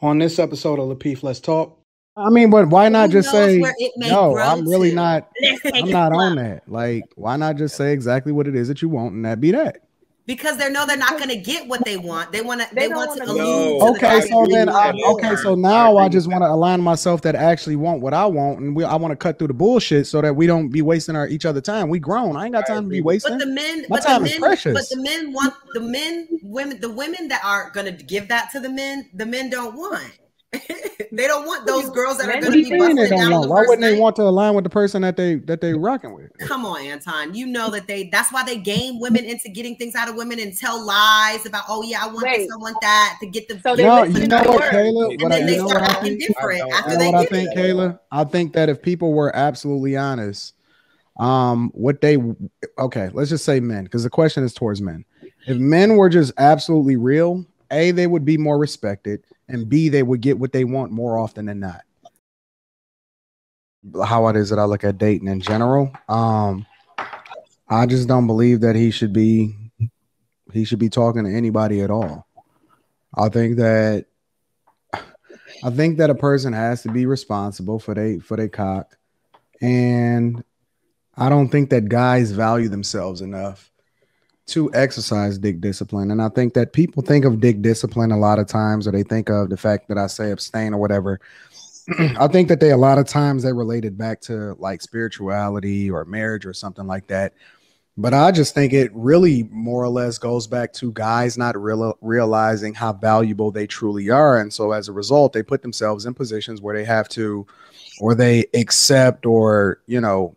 On this episode of Lapeef, let's talk. I mean, but why not Who just say where it may no? I'm really to? not. I'm not on that. Like, why not just say exactly what it is that you want and that be that? Because they know they're not going to get what they want. They want to. They They, want to wanna. No, Okay, so then I, okay, so now I just want to align myself that I actually want what I want, and we I want to cut through the bullshit so that we don't be wasting our each other time. We grown. I ain't got time to be wasting. But the men, My but time the is men, precious. but the men want the men, women, the women that are going to give that to the men. The men don't want. they don't want those girls that are going to be mean they busting don't down want? the Why wouldn't they want to align with the person that they that they rocking with? Come on, Anton. You know that they. That's why they game women into getting things out of women and tell lies about. Oh yeah, I want Wait. this, I want that to get the. So they No, listen you know what, word. Kayla? and What I, then they start acting think? different I after You know they what I think, it. Kayla? I think that if people were absolutely honest, um, what they okay, let's just say men, because the question is towards men. If men were just absolutely real, A, they would be more respected, and B, they would get what they want more often than not. How it is that I look at dating in general. Um, I just don't believe that he should be he should be talking to anybody at all. I think that I think that a person has to be responsible for they for their cock, and I don't think that guys value themselves enough to exercise dick discipline. And I think that people think of dick discipline a lot of times, or they think of the fact that I say abstain or whatever. I think that they a lot of times they relate it back to like spirituality or marriage or something like that. But I just think it really more or less goes back to guys not real, realizing how valuable they truly are. And so as a result, they put themselves in positions where they have to, or they accept, or, you know,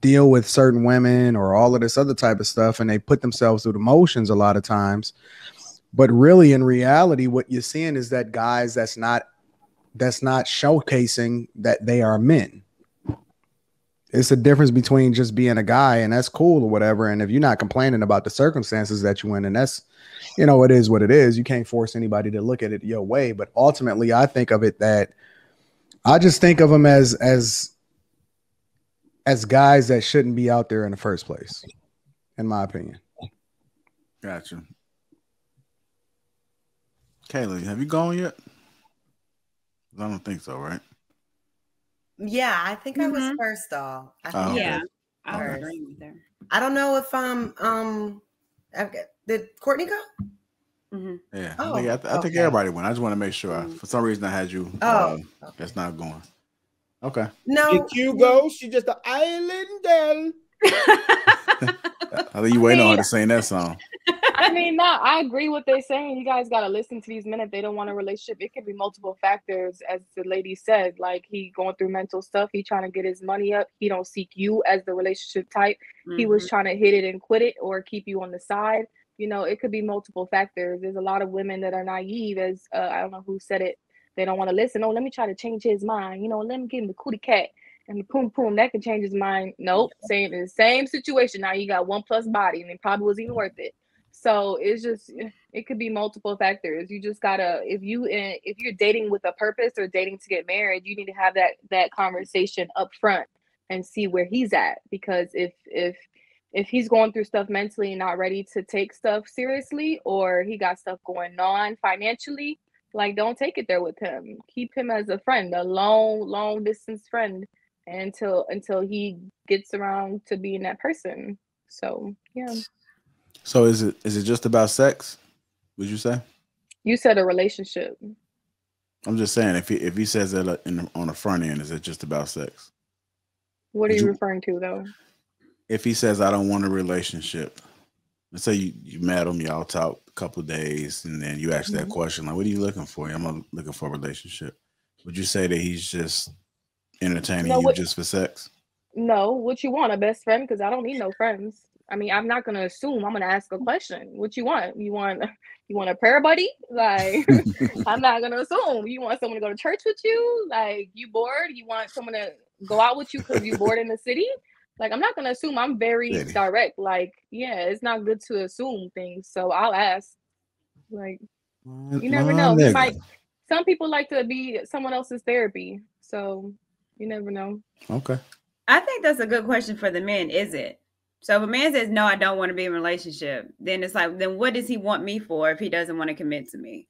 deal with certain women or all of this other type of stuff. And they put themselves through the motions a lot of times. But really, in reality, what you're seeing is that guys that's not that's not showcasing that they are men it's a difference between just being a guy and that's cool or whatever and if you're not complaining about the circumstances that you in and that's you know it is what it is you can't force anybody to look at it your way but ultimately i think of it that i just think of them as as as guys that shouldn't be out there in the first place in my opinion Gotcha. Kayla, have you gone yet? I don't think so, right? Yeah, I think I was first though. I, Oh, think okay. Yeah, I I was was Okay. agreeing with her. I don't know if um um I've got- did Courtney go? hmm Yeah, Oh, I think I, th- I think okay. everybody went. I just want to make sure. I, Mm. for some reason, I had you. Oh, uh, okay. that's not going. Okay. No, Did you go? She just an island girl. I think you waiting on her to sing that song. I mean, no, I agree what they're saying. You guys got to listen to these men if they don't want a relationship. It could be multiple factors, as the lady said. Like he going through mental stuff. He trying to get his money up. He don't seek you as the relationship type. He was Mm-hmm. trying to hit it and quit it, or keep you on the side. You know, it could be multiple factors. There's a lot of women that are naive, as uh, I don't know who said it. They don't want to listen. Oh, let me try to change his mind. You know, let me give him the cootie cat and the poom poom. That can change his mind. Nope. Same in the same situation. Now you got one plus body, and it probably wasn't even worth it. So it's just it could be multiple factors. You just gotta if you if you're dating with a purpose or dating to get married, you need to have that that conversation up front and see where he's at. Because if if if he's going through stuff mentally and not ready to take stuff seriously, or he got stuff going on financially, like don't take it there with him. Keep him as a friend, a long long distance friend, until until he gets around to being that person. So yeah. So is it is it just about sex? Would you say? You said a relationship. I'm just saying if he if he says that in on the front end, is it just about sex? What are you you- referring to though? If he says I don't want a relationship, let's say you you met him, y'all talk a couple days, and then you ask that Mhm. question like, "What are you looking for?" I'm looking for a relationship. Would you say that he's just entertaining No, you what- just for sex? No, what you want? A best friend? Because I don't need no friends. I mean, I'm not gonna assume. I'm gonna ask a question. What you want? You want you want a prayer buddy? Like I'm not gonna assume. You want someone to go to church with you? Like you bored? You want someone to go out with you because you bored in the city? Like I'm not gonna assume. I'm very City. direct. Like yeah, it's not good to assume things. So I'll ask. Like you never know. He might. Some people like to be someone else's therapy. So you never know. Okay. I think that's a good question for the men, is it? So if a man says, No, I don't want to be in a relationship, then it's like, then what does he want me for if he doesn't want to commit to me?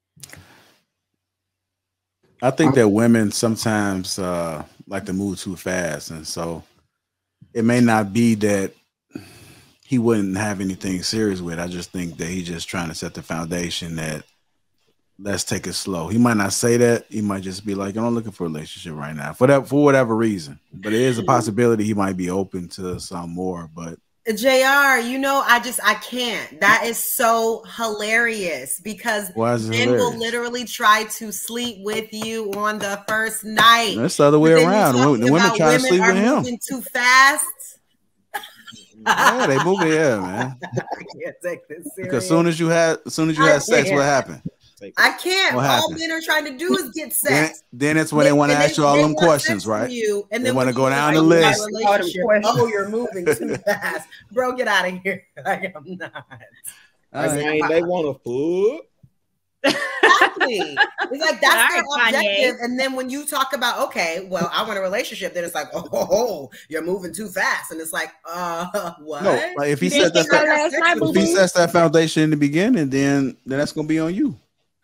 I think that women sometimes uh, like to move too fast, and so it may not be that he wouldn't have anything serious with. I just think that he's just trying to set the foundation that let's take it slow. He might not say that. He might just be like, I'm looking for a relationship right now for that for whatever reason. But it is a possibility he might be open to some more. But Jr. You know, I just I can't. That is so hilarious because men will literally try to sleep with you on the first night. That's the other way But then you around. The women try to sleep with him. moving too fast. Yeah, they move it, yeah, man. I can't take this serious. Because soon as you had as soon as you had sex, what happened? I can't. What All men are trying to do is get sex. then it's when they want to And ask you all them questions, right? You, and They then wanna go down the you got a list. All them relationship, questions. Oh, you're moving too fast, bro. Get out of here. Like, I'm not. I mean, they want to food. Exactly. It's like that's their All right, Kanye. objective. And then when you talk about, okay, well, I want a relationship, then it's like, oh, oh, oh, you're moving too fast. And it's like, uh, what? No, like if he You said didn't that's think I that, If he sets that foundation in the beginning, then then that's gonna be on you.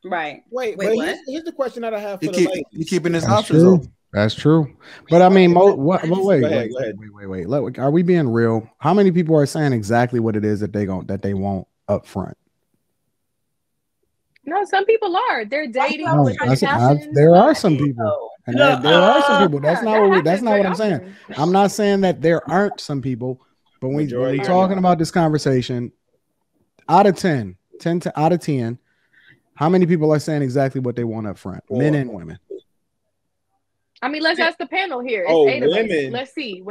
Right. Wait, Wait, but here's, here's the question that I have for He the keep ladies. keeping his That's options true. open. That's true. But I mean, mo- what, I wait, ahead, wait, go ahead. wait, wait, wait. Let, are we being real? How many people are saying exactly what it is that they gon' that they want up front? No, some people are. They're dating No, that's- I- there are some people, and Look, there, there are some people. That's Yeah, not what we, that's not what I'm happens saying. I'm not saying that there aren't some people, but when, when we're talking about this conversation, out of 10, 10 to out of 10, how many people are saying exactly what they want up front? Men and women. I mean, let's ask the panel here. It's Oh, eight of women. Let's see.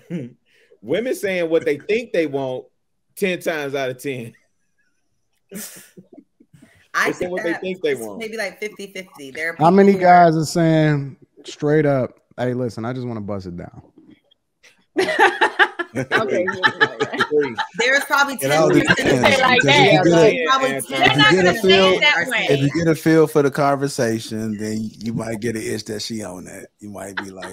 When Women saying what they think they want 10 times out of 10. I think what they think they want. Maybe like 50 50. There How many people guys are saying straight up, hey, listen, I just want to bust it down? okay, Three. There's probably It all 10% depends. Say like that. if you get a- Probably 10% They're not If you gonna get a feel- it that way. If you get a feel for the conversation, then you might get an itch that she on that. You might be like,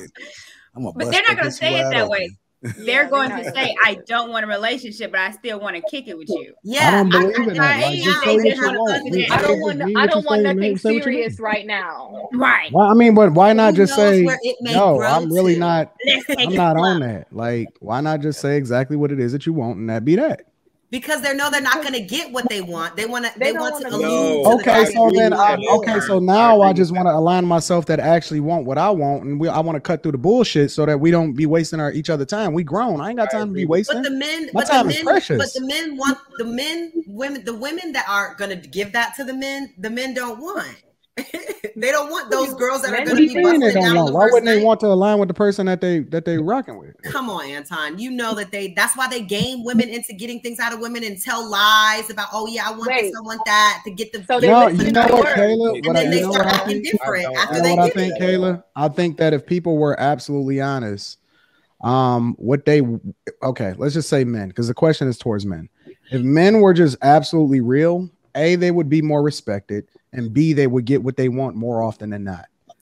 I'm gonna But bust they're not gonna say it that open. Way. Yeah, They're going they're to say, I don't want a relationship, but I still want to kick it with you. Yeah, I don't believe I- in that. I- Like, just say what you wanna Be- I don't want. I don't want nothing man. Say what you mean. serious right now. Right. Well, I mean, but why not Who just say where it may no? I'm really to? not. Let's I'm it not slow. on that. Like, why not just say exactly what it is that you want and that be that? Because they know they're not going to get what they want. They want to. They, They want to wanna allude No. to the Okay, so then, I, okay, so now I just want to align myself that I actually want what I want, and we I want to cut through the bullshit so that we don't be wasting our each other time. We grown. I ain't got time to be wasting. But the men, My but time the is precious. but the men want the men, women, the women that are going to give that to the men. The men don't want. they don't want those girls that are going to be you mean they busting don't down want? the Why first wouldn't they want to align with the person that they that they rocking with? Come on, Anton. You know that they. That's why they game women into getting things out of women and tell lies about. Oh yeah, I want Wait. this, I want that to get the. So they No, you know what, word. Kayla? and What I, then you they know start what I acting think? different I don't- after You know they what I think, it. Kayla? I think that if people were absolutely honest, um, what they okay, let's just say men, because the question is towards men. If men were just absolutely real, A, they would be more respected, and B, they would get what they want more often than not.